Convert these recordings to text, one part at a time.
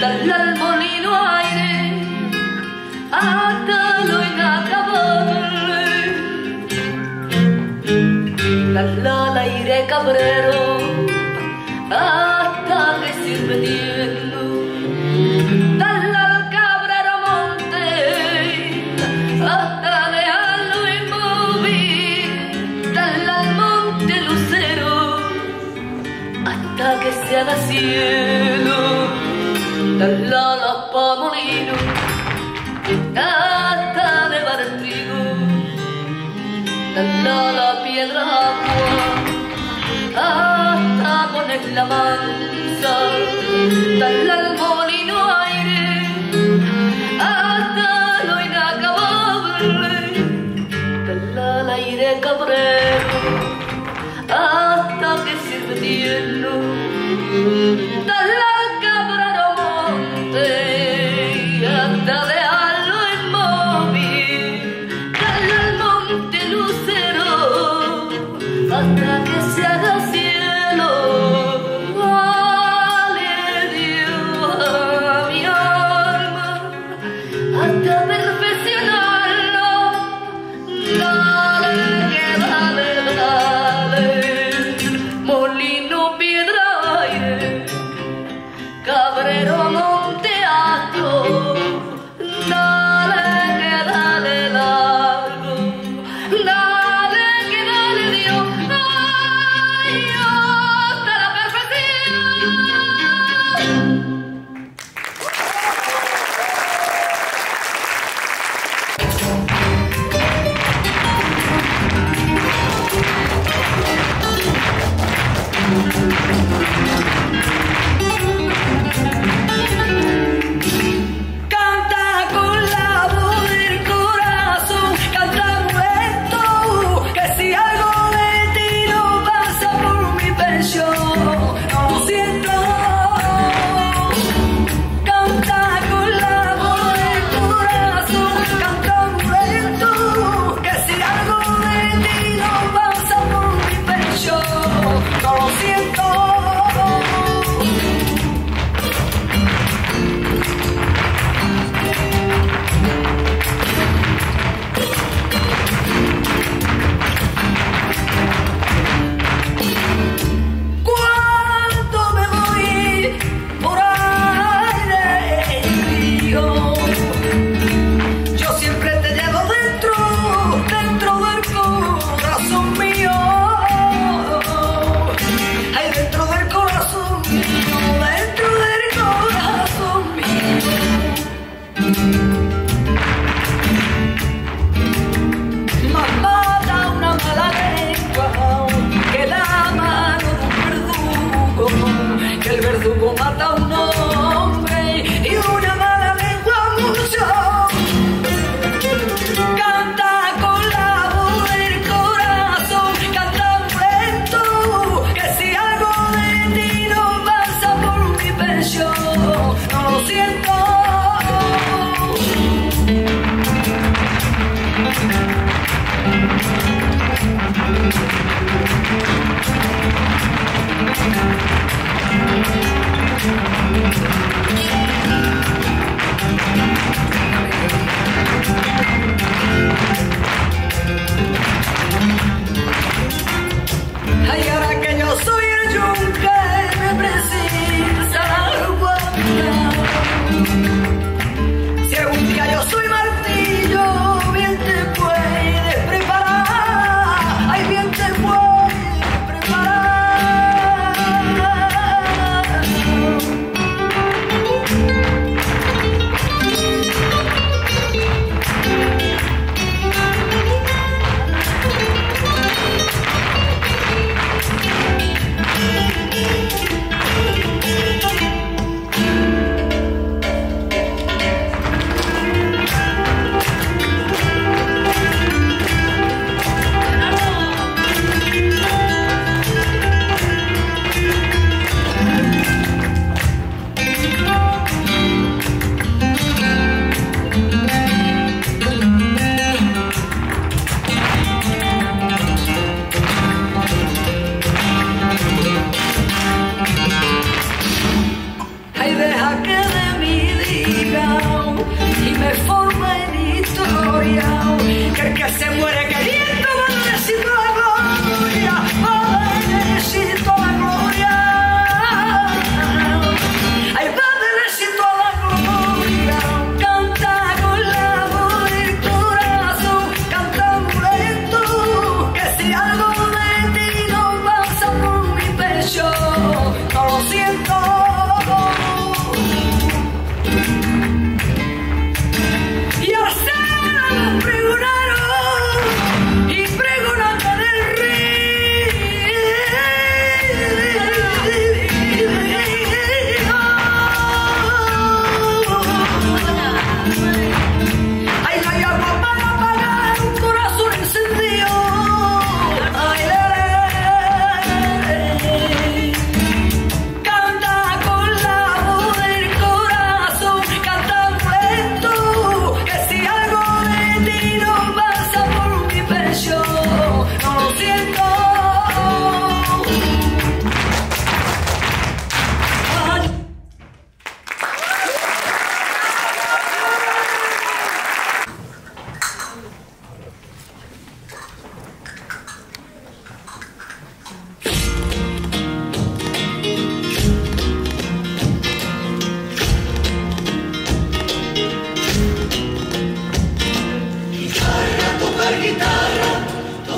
darle al molino aire, atalo inacabable. Darle al aire cabrero, hasta que sirve hielo. Darle al cabrero monte, hasta dejarlo inmóvil. Darle al monte lucero, hasta que sea la sierra dall'ala pomolino canta neva del trigo dall'ala piedra acqua canta con la manza dall'ala love that?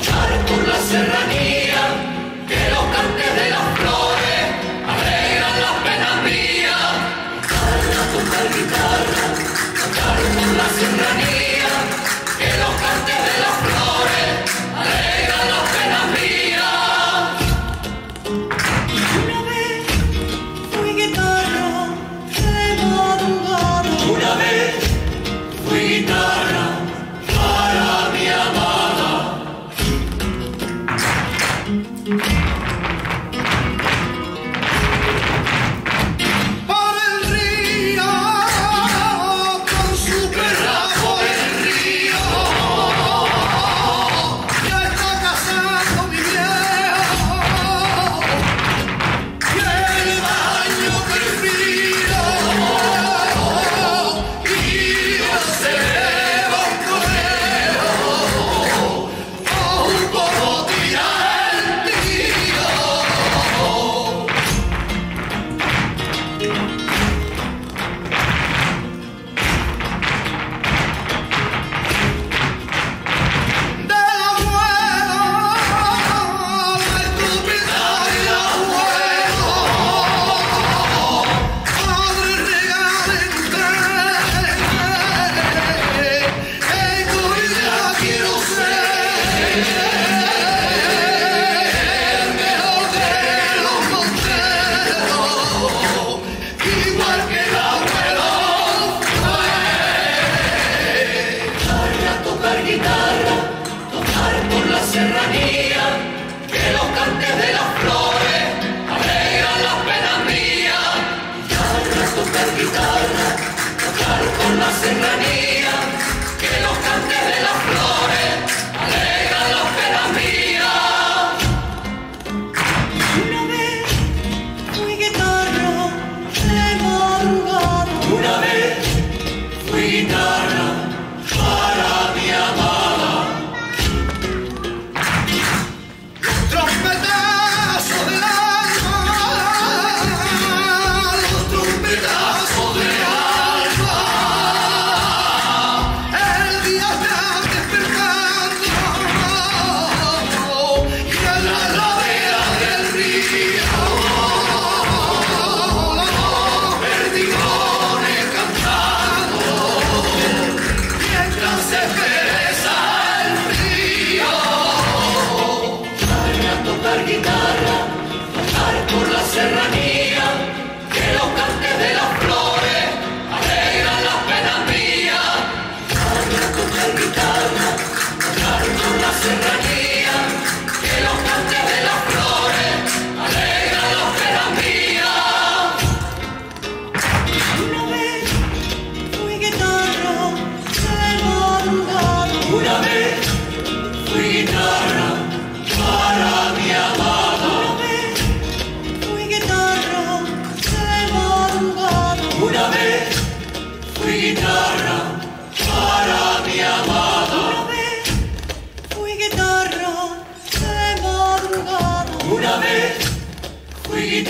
luchar por la serranía.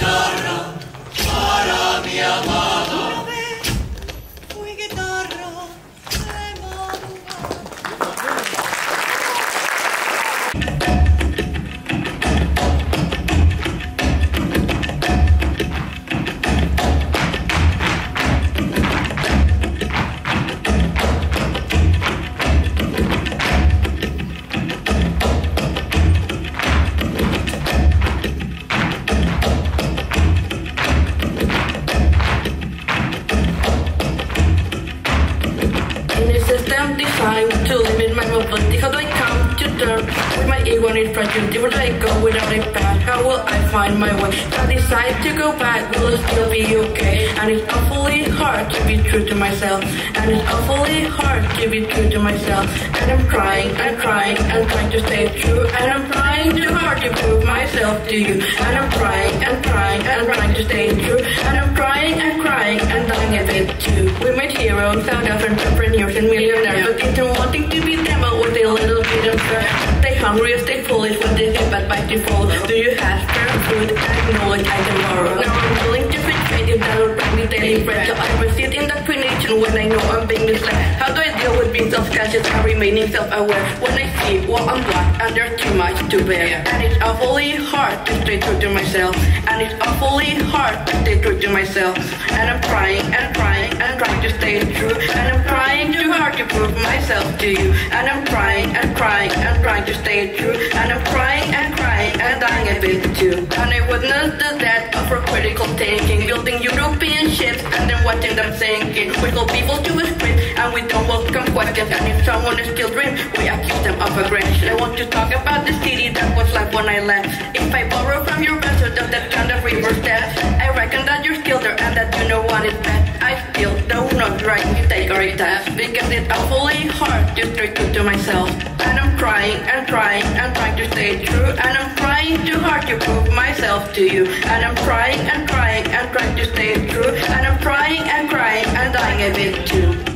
Miara, Mara, Miamara. myself and it's awfully hard to be true to myself and I'm crying, I'm crying, I'm trying to stay true and I'm trying too hard to prove myself to you and I'm crying, I'm crying, I'm trying to stay true and I'm crying I'm crying, and dying a bit too. We made heroes out of entrepreneurs and millionaires but into wanting to be them out with a little bit of uh, stay hungry or stay foolish when they get bad by default. Do you have fair food? I know it, I can borrow. Now I'm you down, got me daily bread. Your eyes recede in declination when I know I'm being misled. How do I deal with being self-conscious and remaining self-aware? When I see what I'm black and there's too much to bear. And it's awfully hard to stay true to myself. And it's awfully hard to stay true to myself. And I'm trying and trying and trying to stay true. And I'm trying too hard to prove myself to you. And I'm trying and crying and trying to stay true. And I'm crying and trying and I'm a bit too. And I do that for critical thinking, building European ships and then watching them sinking. Critical people to a and we don't welcome questions And if someone is still dream We accuse them of aggression. I want to talk about the city that was like when I left If I borrow from your answer does that kind of reverse that I reckon that you're still there And that you know what is bad. I still don't know the right or a test Because it's awfully hard to straight to myself. And I'm crying and trying and trying to stay true. And I'm trying too hard to prove myself to you. And I'm trying and trying and trying to stay true. And I'm trying and crying and dying a bit too.